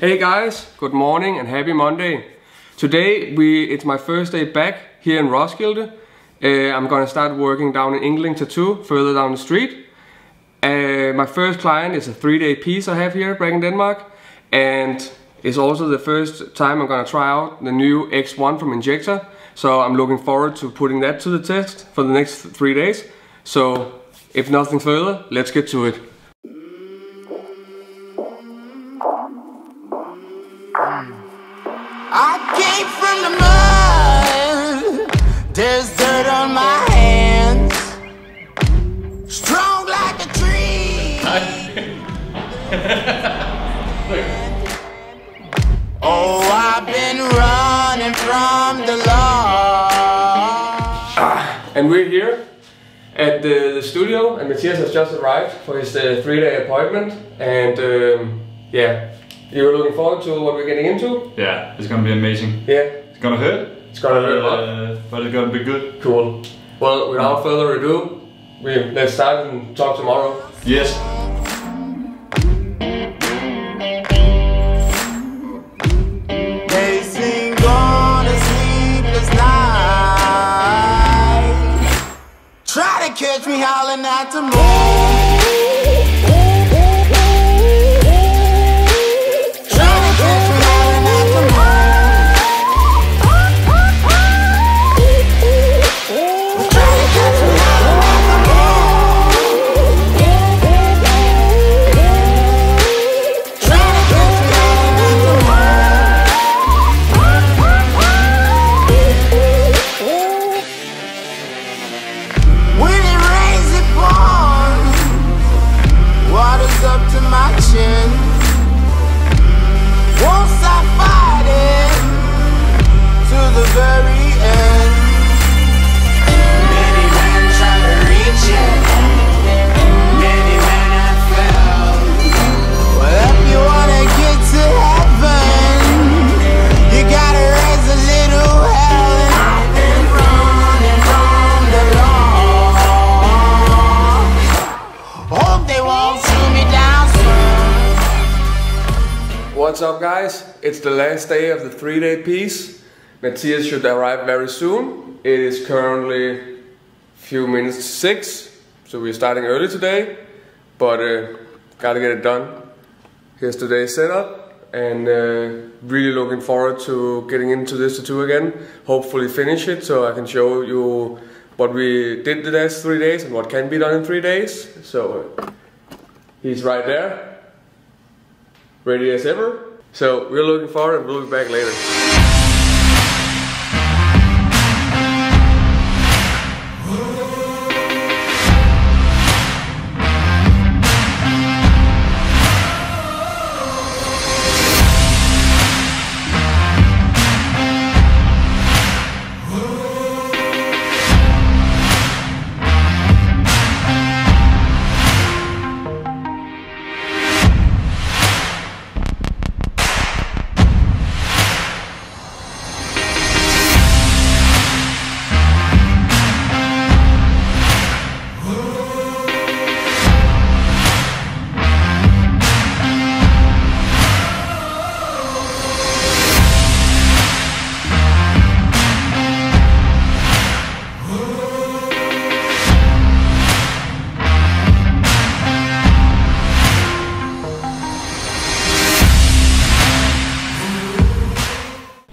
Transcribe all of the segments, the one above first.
Hey guys, good morning and happy Monday. Today we it's my first day back here in Roskilde. Uh, I'm gonna start working down in England Tattoo, further down the street. Uh, my first client is a three-day piece I have here back in Denmark, and it's also the first time I'm gonna try out the new X1 from InkJecta. So I'm looking forward to putting that to the test for the next three days. So if nothing further, let's get to it. Came from the mud. There's dirt on my hands. Strong like a tree. oh, I've been running from the law. And we're here at the, the studio, and Matthias has just arrived for his uh, three-day appointment. And um, yeah, you're looking forward to what we're getting into. Yeah, it's gonna be amazing. Yeah, It's gonna hurt. it's gonna hurt a lot. Uh, but it's gonna be good. Cool. Well, without further ado, we let's start and talk tomorrow. Yes. Racing on a sleepless night. Try to catch me howling at the moon. What's up, guys? It's the last day of the three-day piece. Matthias should arrive very soon. It is currently few minutes to six, so we're starting early today, but uh, gotta get it done. Here's today's setup, and uh, really looking forward to getting into this tattoo again. Hopefully, finish it so I can show you what we did the last three days and what can be done in three days. So uh, he's right there ready as ever. So we're looking forward and we'll be back later.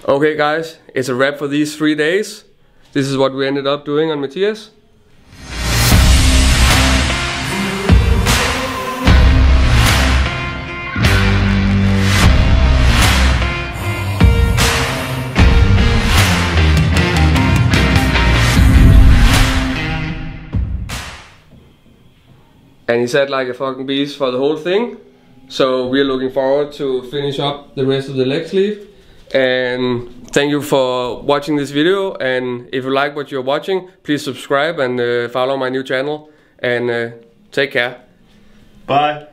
Okay guys, it's a wrap for these three days. This is what we ended up doing on Matthias. And he said like a fucking beast for the whole thing. So we're looking forward to finish up the rest of the leg sleeve. And thank you for watching this video. And if you like what you're watching, please subscribe and uh, follow my new channel. And uh, take care. Bye.